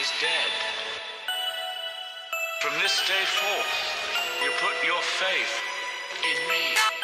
is dead. From this day forth, you put your faith in me.